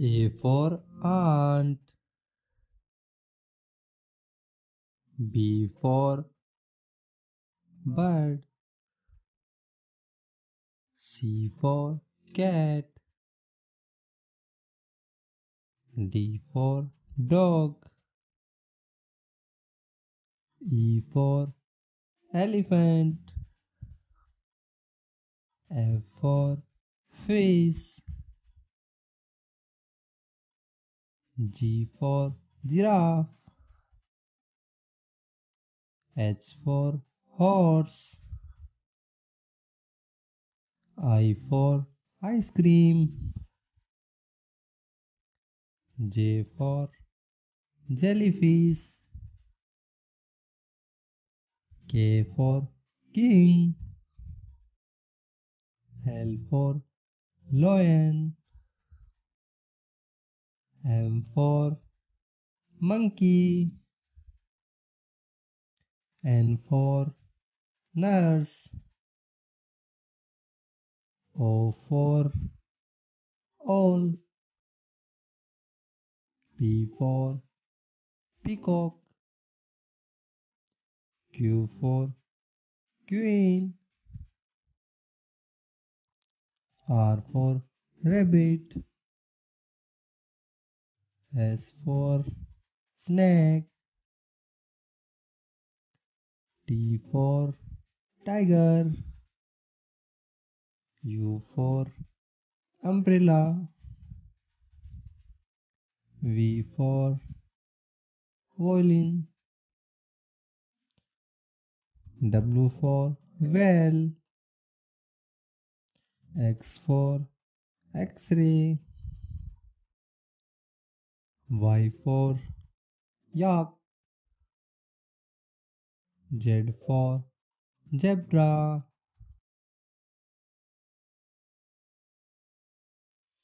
A for ant. B for bird. C for cat. D for dog. E for elephant. F for fish. G for giraffe. H for horse. I for ice cream. J for jellyfish. K for king. L for lion. M for monkey. N for nurse. O for owl. P for peacock. Q for queen. R for rabbit. S for snake. T for tiger. U for umbrella. V for violin. W for well X for X-ray. Y for yak. Z for zebra.